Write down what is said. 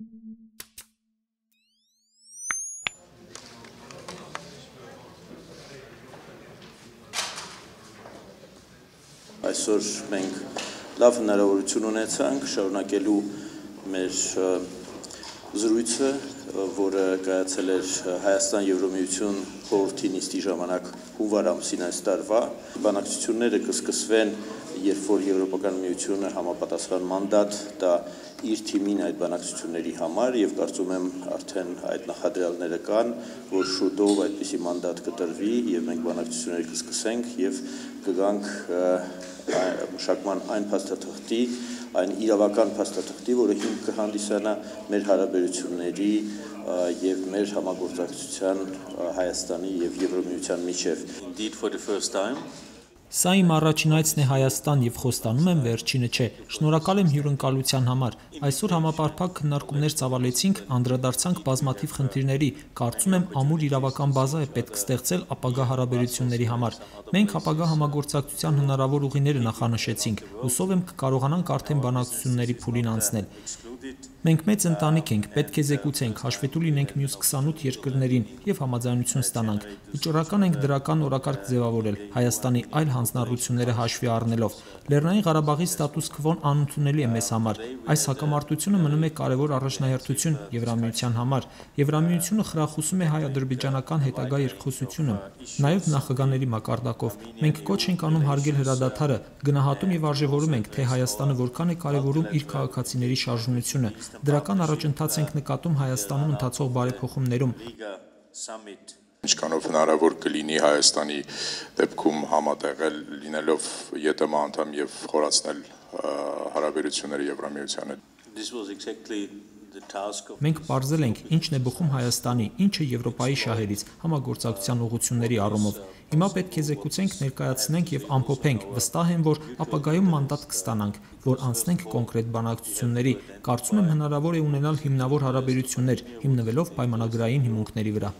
Այսօր մենք լավ հնարավորություն ունեցանք շարունակելու մեր զրույցը, որը կայացել էր Հայաստան Եվրոմիություն խորհրդի նիստի ժամանակ հունվար ամսին այս տարվա։ Բանակցությունները կսկսվեն, երբ որ Եվրոպական միությունը համապատասխան մանդատ տա իր թիմին այդ բանակցությունների համար եւ կարծում եմ արդեն այդ նախադրյալները կան, որ շուտով այդպիսի մանդատ կտրվի եւ մենք բանակցություններ կսկսենք եւ կգանք մշակման այն փաստաթղթի, այն իրավական փաստաթղթի, որը հիմք կհանդիսանա մեր հարաբերությունների եւ մեր համագործակցության Հայաստանի եւ Եվրոմիության միջև։ Indeed for the first time Սա իմ առաջին այցն է Հայաստան եւ խոստանում եմ վերջինը չէ։ Շնորհակալ եմ հյուրընկալության համար։ Այսօր համապարփակ քննարկումներ ծավալեցինք, անդրադարձանք բազմաթիվ խնդիրների։ Կարծում եմ ամուր իրավական բազա է պետք ստեղծել ապագա հարաբերությունների համար։ Մենք ապագա համագործակցության հնարավոր ուղիները նախանշեցինք։ Հուսով եմ կկարողանանք արդեն բանակցությունների փուլին անցնել։ Մենք մեծ ընտանիք ենք, պետք է զեկուցենք, հաշվետու լինենք մյուս 28 երկրներին եւ համաձայնություն ստանանք։ Վճռական ենք դրական օրակարգ ձևավորել Հայաստանի այլ հանձնառությունները հաշվի առնելով։ Լեռնային Ղարաբաղի ստատուս քվոն անընդունելի է մեզ համար։ Այս հակամարտությունը մնում է կարևոր առաջնահերթություն Եվրամիության համար։ Եվրամիությունը խրախուսում է հայ-ադրբեջանական հետագա երկխոսությունը, նաեւ նախագաների մակարդակով։ Մենք կոչ ենք անում հարգել հրադադարը, գնահատում եւ արժևորում ենք, թե Հայաստանը որքան է կարևորում իր քաղաքացիների շարժունությունը։ Դրական առաջընթաց ենք նկատում Հայաստանում ընթացող բարեփոխումներում։ Ինչքանով հնարավոր կլինի Հայաստանի դեպքում համատեղել լինելով ԵՏՄ անդամ եւ խորացնել հարաբերությունները Եվրամիության հետ։ This was exactly Մենք ողրզել ենք ինչն է բխում Հայաստանի, ինչը Եվրոպայի շահերից համագործակցության ուղղությունների առումով։ Հիմա պետք է զեկուցենք, ներկայացնենք եւ ամփոփենք։ Վստահ եմ, որ ապագայում մանդատ կստանանք, որ անցնենք կոնկրետ բանակցությունների։ Կարծում եմ հնարավոր է ունենալ հիմնավոր հարաբերություններ, հիմնվելով պայմանագրային հիմունքների վրա։